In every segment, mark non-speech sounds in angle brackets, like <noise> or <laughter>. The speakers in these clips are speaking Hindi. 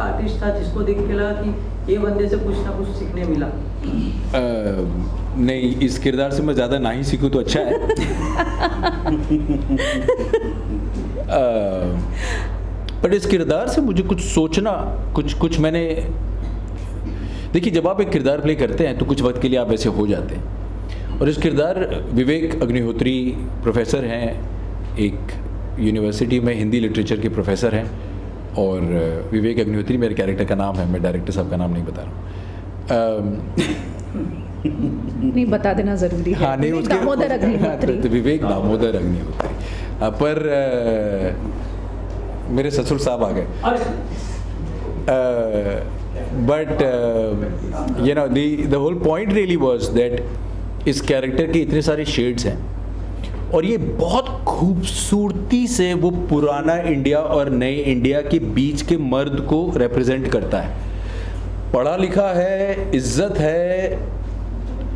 कौन सा आर्टिस्ट था जिसको देख के लगा कि ये बंदे से कुछ ना कुछ सीखने मिला। आ, नहीं इस किरदार से मैं ज़्यादा ना ही सीखूं तो अच्छा है। <laughs> पर इस किरदार से मुझे कुछ सोचना कुछ कुछ मैंने देखिए जब आप एक किरदार प्ले करते हैं तो कुछ वक्त के लिए आप ऐसे हो जाते हैं। और इस किरदार विवेक अग्निहोत्री प्रोफेसर हैं एक यूनिवर्सिटी में हिंदी लिटरेचर के प्रोफेसर हैं। और विवेक अग्निहोत्री मेरे कैरेक्टर का नाम है मैं डायरेक्टर साहब का नाम नहीं बता रहा हूँ। नहीं बता देना ज़रूरी है। हाँ नहीं उसके दामोदर अग्निहोत्री। तो विवेक दामोदर अग्निहोत्री। पर आ, मेरे ससुर साहब आ गए। But you know the whole point really was that इस कैरेक्टर के इतने सारे शेड्स हैं। और ये बहुत खूबसूरती से वो पुराना इंडिया और नए इंडिया के बीच के मर्द को रिप्रेजेंट करता है। पढ़ा लिखा है, इज़्ज़त है,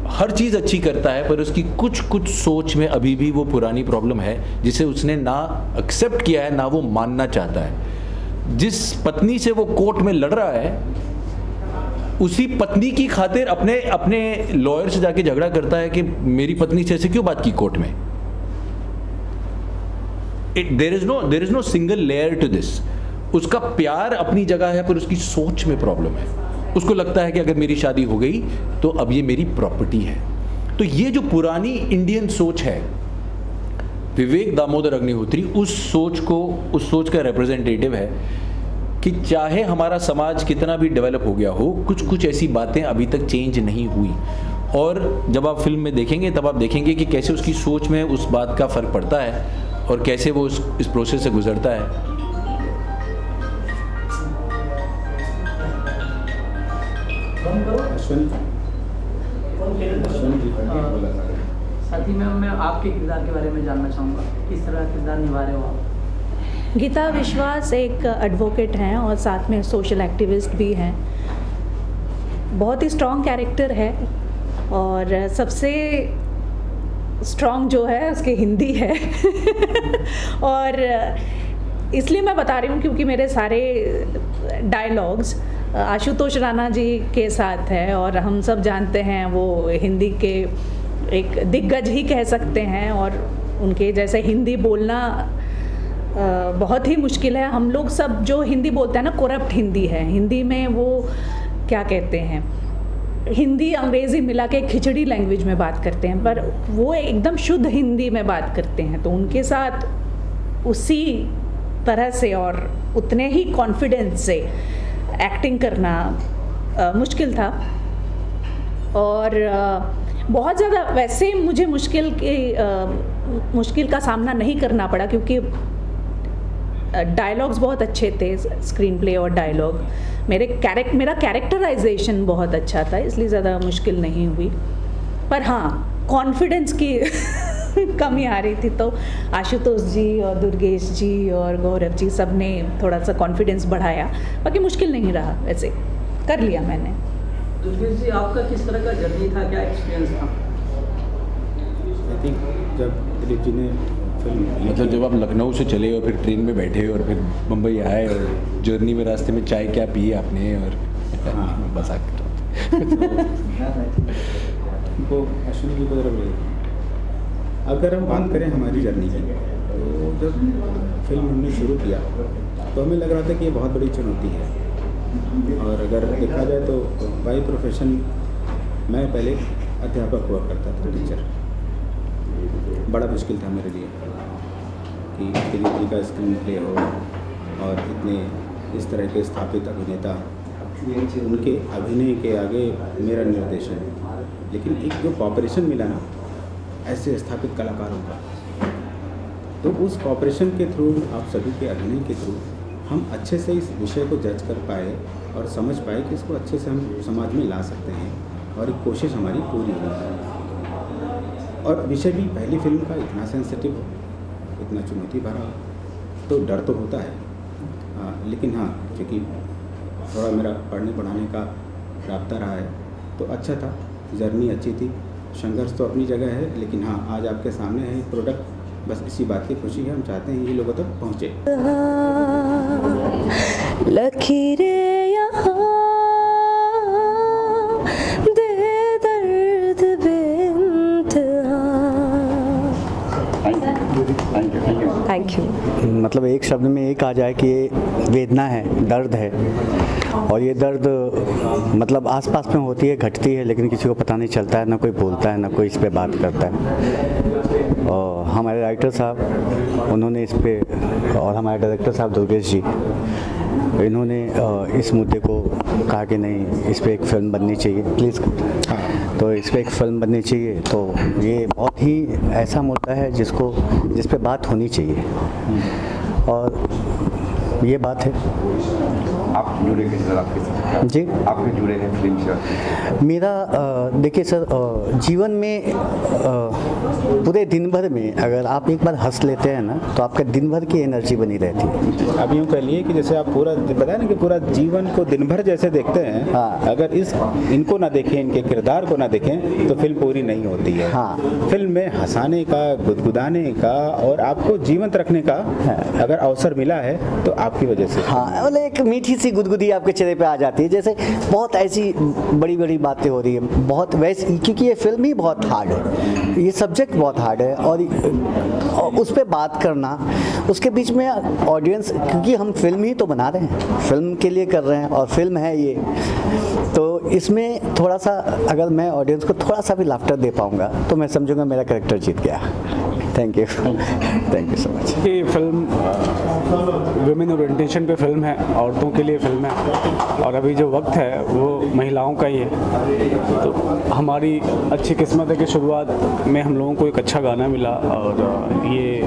हर चीज़ अच्छी करता है, पर उसकी कुछ कुछ सोच में अभी भी वो पुरानी प्रॉब्लम है, जिसे उसने ना एक्सेप्ट किया है, ना वो मानना चाहता है। जिस पत्नी से वो कोर्ट में लड़ रहा है, उसी पत्नी की खातिर अपने अपने लॉयर से जाके झगड़ा करता है कि मेरी पत्नी से ऐसे क्यों बात की कोर्ट में? There is no there is no single layer to this उसका प्यार अपनी जगह है, पर उसकी सोच में प्रॉब्लम है। उसको लगता है कि अगर मेरी शादी हो गई तो अब ये मेरी प्रॉपर्टी है। तो ये जो पुरानी इंडियन सोच है, विवेक दामोदर अग्निहोत्री उस सोच को, उस सोच का रिप्रेजेंटेटिव है कि चाहे हमारा समाज कितना भी डेवलप हो गया हो कुछ कुछ ऐसी बातें अभी तक चेंज नहीं हुई। और जब आप फ़िल्म में देखेंगे, तब आप देखेंगे कि कैसे उसकी सोच में उस बात का फ़र्क पड़ता है। और कैसे वो उस इस प्रोसेस से गुजरता है? साथी में मैं आपके किरदार के बारे में जानना चाहूँगा। किस तरह किरदार निभा रहे हो आप? गीता विश्वास एक एडवोकेट हैं और साथ में सोशल एक्टिविस्ट भी हैं। बहुत ही स्ट्रॉन्ग कैरेक्टर है और सबसे स्ट्रॉन्ग जो है, उसके हिंदी है। <laughs> और इसलिए मैं बता रही हूँ क्योंकि मेरे सारे डायलॉग्स आशुतोष राणा जी के साथ है और हम सब जानते हैं वो हिंदी के एक दिग्गज ही कह सकते हैं और उनके जैसे हिंदी बोलना बहुत ही मुश्किल है। हम लोग सब जो हिंदी बोलते हैं ना करप्ट हिंदी है। हिंदी में वो क्या कहते हैं? हिंदी अंग्रेज़ी मिला के खिचड़ी लैंग्वेज में बात करते हैं पर वो एकदम शुद्ध हिंदी में बात करते हैं तो उनके साथ उसी तरह से और उतने ही कॉन्फिडेंस से एक्टिंग करना आ, मुश्किल था। और आ, बहुत ज़्यादा वैसे मुझे मुश्किल के मुश्किल का सामना नहीं करना पड़ा क्योंकि डायलॉग्स बहुत अच्छे थे स्क्रीन प्ले और डायलॉग मेरे कैरेक्ट मेरा कैरेक्टराइजेशन बहुत अच्छा था इसलिए ज़्यादा मुश्किल नहीं हुई. पर हाँ कॉन्फिडेंस की <laughs> कमी आ रही थी तो आशुतोष जी और दुर्गेश जी और गौरव जी सबने थोड़ा सा कॉन्फिडेंस बढ़ाया. बाकी मुश्किल नहीं रहा वैसे कर लिया मैंने. दुर्गेश जी आपका किस तरह का जर्नी था? क्या एक्सपीरियंस था? आई थिंक जब दिलीप जी ने मतलब जब आप लखनऊ से चले और फिर ट्रेन में बैठे और फिर मुंबई आए और जर्नी में रास्ते में चाय क्या पिए आपने और हाँ। <laughs> बस आ अश्विनी जी को अगर हम बात करें हमारी जर्नी की तो जब फ़िल्म हमने शुरू किया तो हमें लग रहा था कि ये बहुत बड़ी चुनौती है। और अगर देखा जाए तो बाई प्रोफेशन मैं पहले अध्यापक हुआ करता था टीचर बड़ा मुश्किल था मेरे लिए कि जी का स्क्रीन प्ले हो और इतने इस तरह के स्थापित अभिनेता, उनके अभिनय के आगे मेरा निर्देशन। है लेकिन एक जो कॉपरेशन मिला ना, ऐसे स्थापित कलाकारों का तो उस कॉपरेशन के थ्रू आप सभी के अभिनय के थ्रू हम अच्छे से इस विषय को जज कर पाए और समझ पाए कि इसको अच्छे से हम समाज में ला सकते हैं और एक कोशिश हमारी पूरी हुई। और विषय भी पहली फ़िल्म का इतना सेंसिटिव हो इतना चुनौती भरा तो डर तो होता है। आ, लेकिन हाँ क्योंकि थोड़ा मेरा पढ़ने पढ़ाने का रबता रहा है तो अच्छा था जर्नी अच्छी थी। संघर्ष तो अपनी जगह है लेकिन हाँ आज आपके सामने है प्रोडक्ट बस इसी बात की खुशी है हम चाहते हैं ये लोगों तक पहुँचे। थैंक यू मतलब एक शब्द में एक आ जाए कि ये वेदना है, दर्द है। और ये दर्द मतलब आसपास में होती है, घटती है, लेकिन किसी को पता नहीं चलता है, ना कोई बोलता है, ना कोई इस पर बात करता है। और हमारे राइटर साहब उन्होंने इस पर और हमारे डायरेक्टर साहब दुर्गेश जी इन्होंने इस मुद्दे को कहा कि नहीं इस पर एक फ़िल्म बननी चाहिए प्लीज़ तो इस पर एक फ़िल्म बननी चाहिए तो ये बहुत ही ऐसा मुद्दा है जिसको जिस पर बात होनी चाहिए। और ये बात है। आप जुड़े कैसे सर आपके जी। आप भी जुड़े हैं फ़िल्म से मेरा देखिए सर जीवन में पूरे दिन भर में अगर आप एक बार हंस लेते हैं ना तो आपका दिन भर की एनर्जी बनी रहती है। अब यूँ कह लिए कि जैसे आप पूरा बताया ना कि पूरा जीवन को दिन भर जैसे देखते हैं हाँ। अगर इस इनको ना देखें इनके किरदार को ना देखें तो फ़िल्म पूरी नहीं होती है। हाँ। फ़िल्म में हंसाने का गुदगुदाने का और आपको जीवंत रखने का अगर अवसर मिला है तो आपकी वजह से। हाँ मतलब एक मीठी सी गुदगुदी आपके चेहरे पे आ जाती है। जैसे बहुत ऐसी बड़ी बड़ी बातें हो रही है। बहुत वैसी क्योंकि ये फ़िल्म ही बहुत हार्ड है। ये सब्जेक्ट बहुत हार्ड है और, और उस पर बात करना उसके बीच में ऑडियंस क्योंकि हम फ़िल्म ही तो बना रहे हैं। फ़िल्म के लिए कर रहे हैं और फ़िल्म है ये। तो इसमें थोड़ा सा अगर मैं ऑडियंस को थोड़ा सा भी लाफ्टर दे पाऊँगा तो मैं समझूँगा मेरा करेक्टर जीत गया। Thank you thank you so much ये फ़िल्म वुमेन ओरिएंटेशन पे फ़िल्म है, औरतों के लिए फ़िल्म है। और अभी जो वक्त है, वो महिलाओं का ही है। तो हमारी अच्छी किस्मत है कि शुरुआत में हम लोगों को एक अच्छा गाना मिला और ये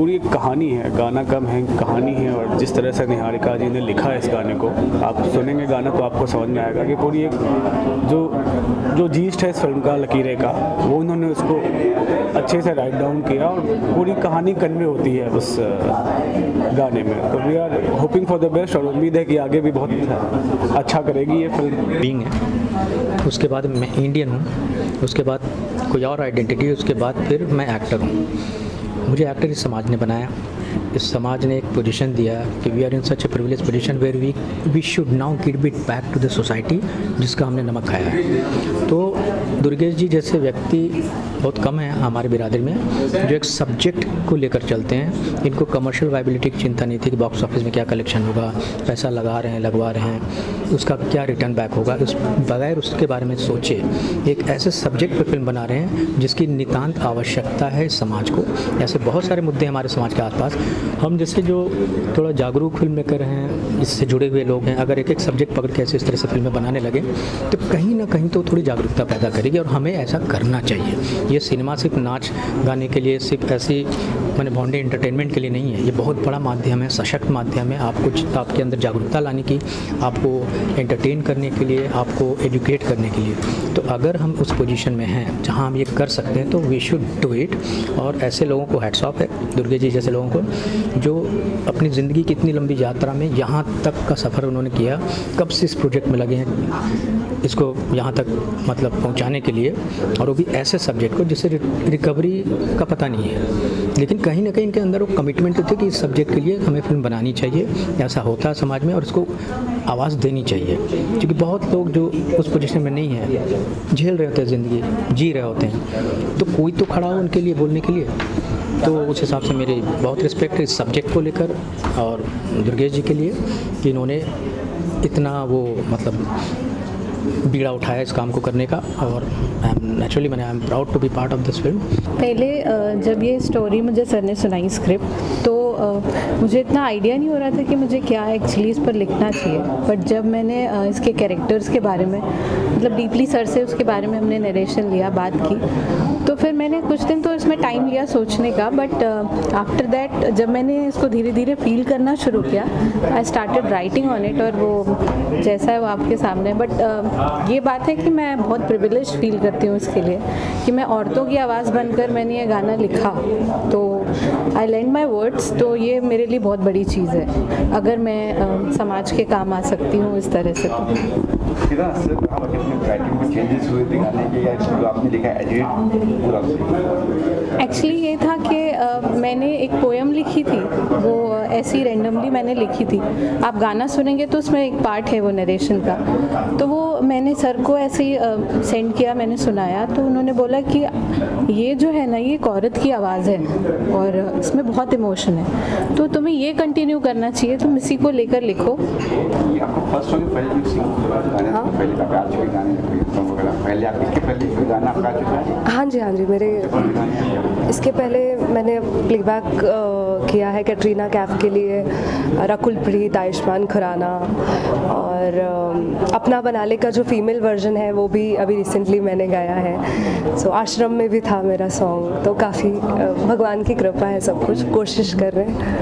पूरी एक कहानी है, गाना कम है, कहानी है और जिस तरह से निहारिका जी ने लिखा है इस गाने को, आप सुनेंगे गाना तो आपको समझ में आएगा कि पूरी एक जो जो जीस्ट है इस फ़िल्म का, लकीरे का, वो उन्होंने उसको अच्छे से राइट डाउन किया और पूरी कहानी कन्वे होती है उस गाने में। तो we are hoping for the best और उम्मीद है कि आगे भी बहुत अच्छा करेगी ये फ़िल्म। बीइंग है। उसके बाद मैं इंडियन हूँ, उसके बाद कोई और आइडेंटिटी उसके बाद फिर मैं एक्टर हूँ। मुझे एक्टर इस समाज ने बनाया। इस समाज ने एक पोजीशन दिया कि we are in such a privilege position where we we should now give it back to the society जिसका हमने नमक खाया है। तो दुर्गेश जी, जैसे व्यक्ति बहुत कम है हमारे बिरादरी में। जो एक सब्जेक्ट को लेकर चलते हैं, इनको कमर्शियल वाइबिलिटी की चिंता नहीं थी कि बॉक्स ऑफ़िस में क्या कलेक्शन होगा, पैसा लगा रहे हैं, लगवा रहे हैं, उसका क्या रिटर्न बैक होगा। उस बगैर उसके बारे में सोचे, एक ऐसे सब्जेक्ट पर फ़िल्म बना रहे हैं, जिसकी नितान्त आवश्यकता है समाज को। ऐसे बहुत सारे मुद्दे हमारे समाज के आसपास। हम जैसे जो थोड़ा जागरूक फ़िल्म मेकर हैं, इससे जुड़े हुए लोग हैं, अगर एक एक सब्जेक्ट पकड़ के ऐसे इस तरह से फ़िल्में बनाने लगे तो कहीं ना कहीं तो थोड़ी जागरूकता पैदा करेगी और हमें ऐसा करना चाहिए। ये सिनेमा सिर्फ़ नाच गाने के लिए सिर्फ़ ऐसी मैंने बॉन्डे इंटरटेनमेंट के लिए नहीं है। ये बहुत बड़ा माध्यम है, सशक्त माध्यम है। आप कुछ आपके अंदर जागरूकता लाने की, आपको एंटरटेन करने के लिए, आपको एजुकेट करने के लिए। तो अगर हम उस पोजीशन में हैं, जहाँ हम ये कर सकते हैं तो वी शुड डू इट और ऐसे लोगों को हेड्स ऑफ़ है, दुर्गे जी जैसे लोगों को, जो अपनी ज़िंदगी की इतनी लंबी यात्रा में यहाँ तक का सफ़र उन्होंने किया। कब से इस प्रोजेक्ट में लगे हैं, इसको यहाँ तक मतलब पहुँचाने के लिए? और वो भी ऐसे सब्जेक्ट को जिससे रिकवरी का पता नहीं है। लेकिन कहीं ना कहीं इनके अंदर वो कमिटमेंट तो थे कि इस सब्जेक्ट के लिए हमें फ़िल्म बनानी चाहिए, ऐसा होता है समाज में और इसको आवाज़ देनी चाहिए। क्योंकि बहुत लोग जो उस पोजिशन में नहीं है, झेल रहे होते हैं ज़िंदगी, जी रहे होते हैं। तो कोई तो खड़ा हो उनके लिए बोलने के लिए। तो उस हिसाब से मेरी बहुत रिस्पेक्ट है इस सब्जेक्ट को लेकर और दुर्गेश जी के लिए कि इन्होंने इतना वो मतलब बीड़ा उठाया इस काम को करने का और आई एम नेचुरली मैंने I am proud to be part of this film पहले जब ये स्टोरी मुझे सर ने सुनाई स्क्रिप्ट तो मुझे इतना आइडिया नहीं हो रहा था कि मुझे क्या एक्चुअली इस पर लिखना चाहिए। बट जब मैंने इसके कैरेक्टर्स के बारे में मतलब डीपली सर से उसके बारे में हमने नरेशन लिया, बात की तो फिर मैंने कुछ दिन तो इसमें टाइम लिया सोचने का। बट आफ्टर दैट जब मैंने इसको धीरे धीरे फील करना शुरू किया I started writing on it और वो जैसा है वो आपके सामने। बट ये बात है कि मैं बहुत प्रिविलेज फील करती हूँ इसके लिए कि मैं औरतों की आवाज़ बनकर मैंने ये गाना लिखा। तो आई लैंड माई वर्ड्स तो ये मेरे लिए बहुत बड़ी चीज़ है। अगर मैं आ, समाज के काम आ सकती हूँ इस तरह से तो। एक्चुअली ये था कि मैंने एक पोएम लिखी थी वो ऐसी रेंडमली मैंने लिखी थी आप गाना सुनेंगे तो उसमें एक पार्ट है वो नरेशन का तो वो मैंने सर को ऐसे ही सेंड किया मैंने सुनाया तो उन्होंने बोला कि ये जो है ना ये एक औरत की आवाज़ है और इसमें बहुत इमोशन है तो तुम्हें ये कंटिन्यू करना चाहिए तुम इसी को लेकर लिखो हाँ। हैं हाँ जी हाँ जी मेरे हैं? इसके पहले मैंने प्लेबैक किया है कैटरीना कैफ के लिए रकुल प्रीत, आयुष्मान खुराना और अपना बनाले का जो फीमेल वर्जन है, वो भी अभी रिसेंटली मैंने गाया है। सो आश्रम में भी था मेरा सॉन्ग तो काफ़ी भगवान की कृपा है सब कुछ, कोशिश कर रहे हैं।